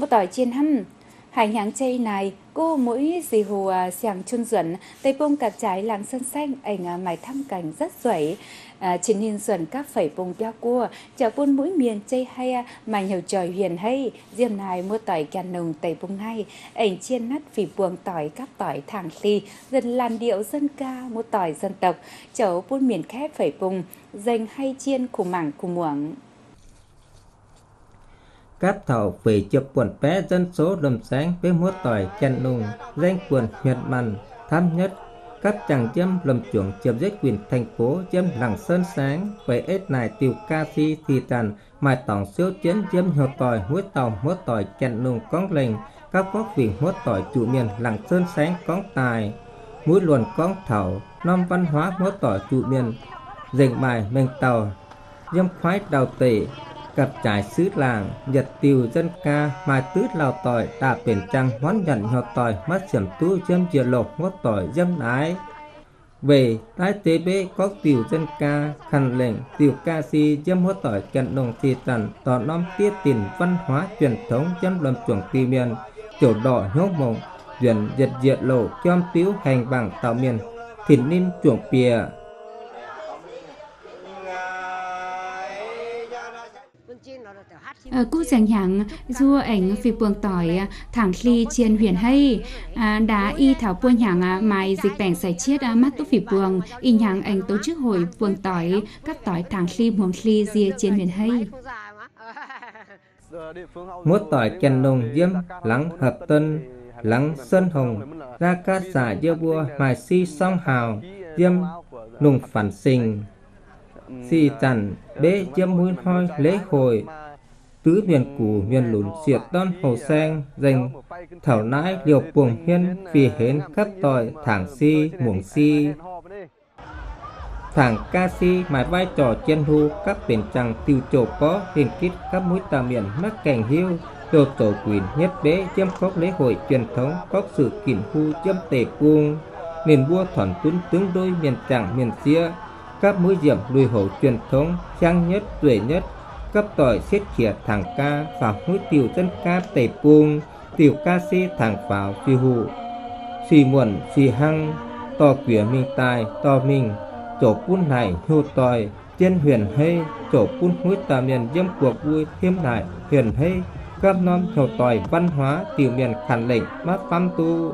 một tỏi chiên hâm. Hải nháng chay này, cô mũi dì hồ à, chun duẩn, tây bông cạc trái làng sân xanh, ảnh à, mài mái thăm cảnh rất duẩy. À, chỉ nhìn duẩn các phẩy bông bia cua, chợ buôn mũi miền chay hay à, mà nhiều trời huyền hay, diêm này mua tỏi kèn nồng tây bông ngay, ảnh chiên nát vì buồng tỏi các tỏi thẳng ly, dần làn điệu dân ca mua tỏi dân tộc, chợ buôn miền khép phẩy bông, dành hay chiên khủ mảng khủ muỗng các thảo về chụp quần bé dân số đầm sáng với múa tỏi chăn nung danh quần huyệt mặn tham nhất. Các chàng châm lầm chuộng chụp giết quyền thành phố châm làng sơn sáng. Về ếch này tiêu ca si thì tàn mà tổng siêu chiến châm hồ tỏi múa tàu, múa tỏi chăn nung con lệnh các quốc vị múa tỏi chủ miền làng sơn sáng con tài. Mũi luồn con thảo, non văn hóa múa tỏi chủ miền. Dành bài mình tàu dâm khoái đào tỷ cặp trải xứ làng, nhật tiêu dân ca, mai tứ lao tỏi đã biển trăng, hoán nhận họ tỏi mắt xiểm tu châm diệt lộc ngót tỏi dâm ái về tái tế bế có tiểu dân ca, khăn lệnh tiểu ca si, dâm hốt tỏi cận đồng thị trần tỏ nom tiết tình văn hóa truyền thống, dâm lâm chuẩn tì miền tiểu đỏ nhốt mộng duyên diệt diệt lộ chom tiếu hành bằng tạo miền thịt ninh chuộng pìa. Ờ, cú giảng hạng du ảnh phi buồng tỏi ờ, thẳng khi chiên huyền hay. Đá đã y thảo buông hạng ờ, mai dịch bẻng giải chiết ờ, mắt tú phi buồng y hạng ảnh tổ chức hội buồng tỏi các tỏi thẳng khi muồng khi dìa chiên huyền hay. Mốt tỏi chăn nồng diêm lắng hợp tân lắng sơn hồng ra ca xả dưa vua mài si song hào diêm nùng phản sinh si chằn bế diêm mũi hoi lễ hồi tứ huyền củ, huyền lùn diệt đơn hầu sen, dành thảo nãi liều buồng hiên vì hến khắp tội thẳng si muồng si. Thẳng ca si mài vai trò chen hu các biển chẳng tiêu trổ có, hiền kít các mũi tà miền mắc cảnh hiu, đồ tổ quyền nhất bế, châm khóc lễ hội truyền thống, có sự kỷ hu châm tề cuông nền vua thuần tuấn tướng đôi miền chẳng miền xia, các mũi diệm lùi hổ truyền thống, trang nhất tuổi nhất cấp tội siết khỉa thằng ca và hối tiểu dân ca tẩy buông tiểu ca si thằng vào suy hụ suy muộn, suy hăng, to quỷ minh tài, to minh chỗ phun này hưu tòi tiên huyền hay chỗ phun hối tà miền dâm cuộc vui thêm lại, huyền hay các non hiểu tòi văn hóa, tiểu miền khẳng lệnh mát phan tu.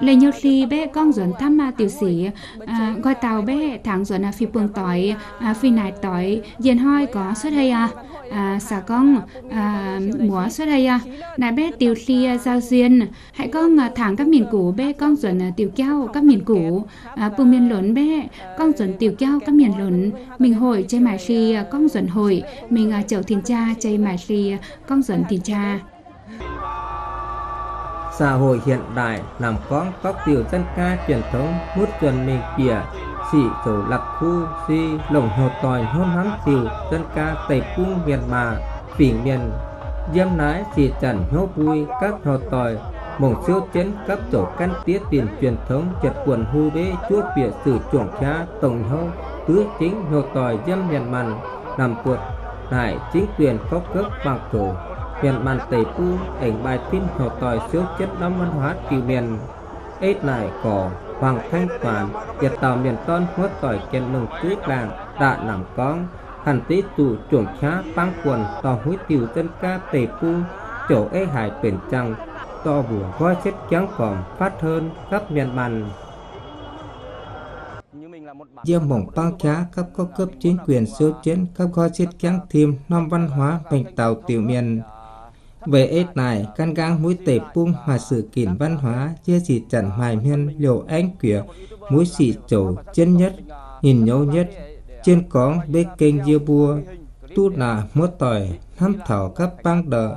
Lê nhau khi bé con dọn thăm mà tiểu sĩ à, gọi tàu bé thẳng dọn à, phi phương tỏi à, phi nải tỏi. Diện hoi có xuất hay à, à xà con à, múa xuất hay à? Nãy bé tiểu khi à, giao duyên. Hãy con à, thẳng các miền cũ bé con dọn à, tiểu keo các miền cũ. À, bù miền lớn bé con dọn tiểu keo các miền lớn mình hội chơi mải khi à, con dọn hội. Mình à, chậu thiên cha chơi mải khi à, con dọn thiên cha xã hội hiện đại làm có các tiểu dân ca truyền thống mút chuẩn mình kìa. Sĩ thủ lạc khu si lồng hồ tòi hôn hắn tiểu dân ca tây cung, miền mà. Phỉ miền diêm nái xì trần hô vui các hồ tòi. Mong siêu chấn các tổ căn tiết tiền truyền thống chật quần hu bế chúa bịa sử chuộng cha tổng hô tứ chính, hồ tòi, diêm miền mặn. Làm cuộc lại chính quyền có cấp bằng cổ miền bàn tây pu ảnh bài tin hồ tòi siêu chất đóng văn hóa kiều miền ít lại cỏ hoàng thanh toàn, việt tàu miền tôn hốt tỏi kèn nồng tuyết làng đã nằm con. Hẳn tí tụ chuồng chá băng quần tò hối tiểu dân ca tây pu chỗ ê hải tuyển trăng. To bùa voi chết trắng còn phát hơn khắp miền bàn. Diêm mộng băng trá cấp có cấp chính quyền siêu chiến cấp gói chết trắng thêm năm văn hóa bình tàu tiểu miền về ít này, căn gang mũi tể bung hòa sự kiện văn hóa chia chỉ trần hoài miên liều anh quỉa mũi xị trổ chân nhất, nhìn nhau nhất, trên có bê kênh dưa bua, tu là mốt tỏi, thăm thảo các băng đờ,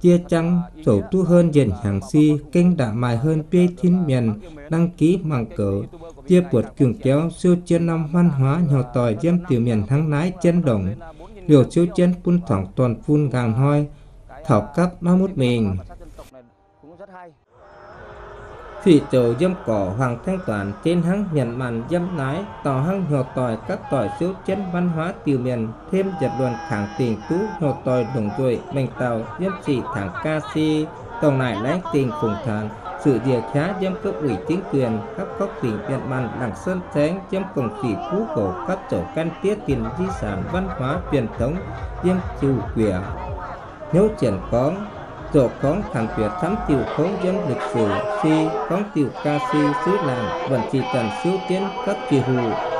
chia trăng sổ tu hơn dần hàng si, kênh đã mài hơn bê thiên miền, đăng ký mạng cỡ, chia buộc cường kéo siêu chân năm văn hóa nhỏ tỏi dâm tiểu miền thắng nái chân đồng, liều siêu chân phun thẳng toàn phun gàng hoi, thọc cấp nó mút mình. Thủy tổ dâm cỏ hoàng thanh toàn, trên hăng nhận màn dâm nái, tỏ hăng nhò tòi các tỏi siêu chân văn hóa tiêu miền, thêm giật luận thẳng tình tú, nhò tòi đồng rồi mình tàu, dâm chỉ thẳng ca si tổng lại lãnh tình phùng thần sự địa khá dâm cấp ủy chính quyền các góc tỉnh nhận màn đẳng sơn thánh, dâm cổng chỉ phú cổ, các chỗ căn tiết tiền di sản văn hóa truyền thống, dâm chủ quyền nếu triển có tổ khóng thành tuyệt thắm tiểu khống dân lịch sử, si khóng tiểu ca si xứ làng vẫn chỉ cần siêu tiến các kỳ hù